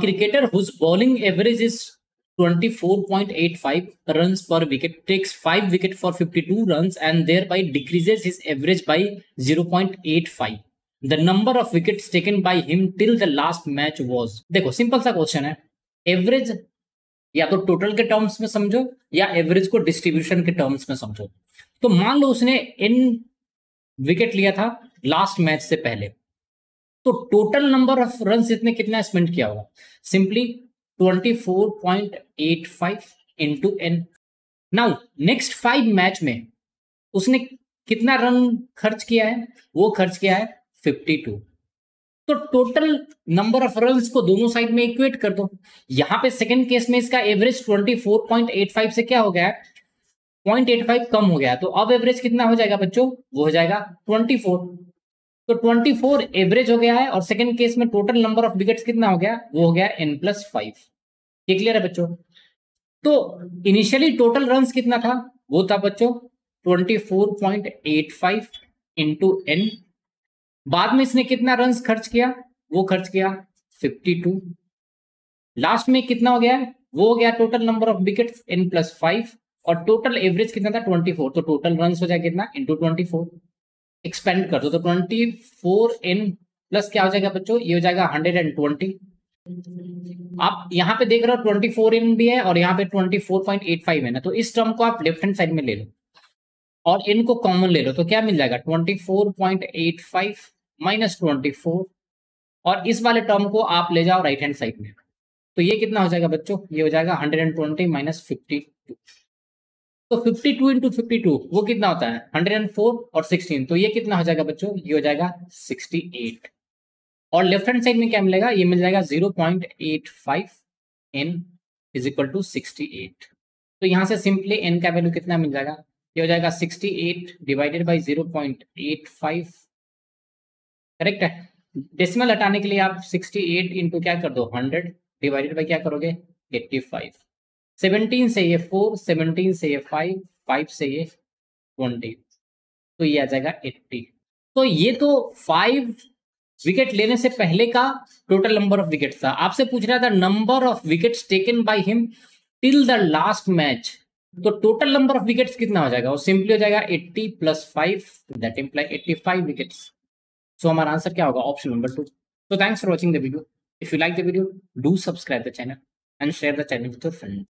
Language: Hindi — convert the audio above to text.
cricketer whose bowling average is 24.85 runs per wicket takes 5 wicket for 52 runs and thereby decreases his average by 0.85 the number of wickets taken by him till the last match was देखो सिंपल सा क्वेश्चन है एवरेज या तो टोटल के टर्म्स में समझो या एवरेज को डिस्ट्रीब्यूशन के टर्म्स में समझो तो मान लो उसने इन विकेट लिया था लास्ट मैच से पहले तो टोटल नंबर ऑफ़ रन इतने कितना स्पेंड किया होगा? Simply 24.85 into N now next five match में उसने कितना रन खर्च किया है? वो खर्च किया है 52 तो टोटल नंबर ऑफ़ रन को दोनों साइड में इक्वेट कर दो। यहाँ पे सेकंड केस में इसका एवरेज 24.85 से क्या हो गया? है 0.85 कम हो गया। तो अब एवरेज कितना हो जाएगा बच्चों? वो हो जाएगा 24 तो 24 एवरेज हो गया है और सेकंड केस में टोटल नंबर ऑफ़ विकेट्स कितना हो गया? वो हो गया एन प्लस फाइव ये क्लियर है बच्चों? तो इनिशियली टोटल रन कितना था? वो था बच्चों 24.85 इंटू एन बाद में इसने कितना रन खर्च किया? वो खर्च किया 52 लास्ट में कितना हो गया? वो हो गया total number of wickets N plus five और टोटल एवरेज कितना था? 24 तो टोटल रन हो जाए कितना? इंटू ट्वेंटी एक्सपेंड कर दो। तो 24 एन प्लस क्या हो जाएगा बच्चों? ये हो जाएगा 120 आप यहाँ पे देख रहे हो 24 इन भी है और यहाँ पे 24.85 है ना। तो इस टर्म को आप लेफ़्ट हैंड साइड में ले लो और इनको कॉमन ले लो। तो क्या मिल जाएगा? 24.85 माइनस ट्वेंटी फोर और इस वाले टर्म को आप ले जाओ राइट हैंड साइड में। तो ये कितना हो जाएगा बच्चों? ये हो जाएगा 120 माइनस फिफ्टी तो 52 टू इंटू फिफ्टी टू वो कितना होता है? 104 और 16 तो ये कितना हो जाएगा बच्चों? ये हो जाएगा 68 और लेफ़्ट हैंड साइड में क्या मिलेगा? ये मिल जाएगा 0.85 एन इज़ इक्वल टू 68 तो यहाँ से सिंपली एन का वैल्यू कितना मिल जाएगा? ये हो जाएगा 68 डिवाइडेड बाई 0.85 करेक्ट है? डेसिमल हटाने के लिए आप 68 इंटू क्या कर दो? 100 डिवाइडेड बाई क्या करोगे? 85 17 से ये 4 17 से ये 5 5 से ये 20 तो ये आ जाएगा 80 तो ये तो 5 विकेट लेने से पहले का टोटल नंबर ऑफ़ विकेट था। आपसे पूछ रहा था, number of wickets taken by him till the last match. तो टोटल नंबर ऑफ़ विकेट्स कितना हो जाएगा? वो सिंपली हो जाएगा 80 plus five, that imply 85 wickets. So हमारा आंसर क्या होगा? Option number two. so thanks for watching the video if you like the video do subscribe the channel and share the channel with your friends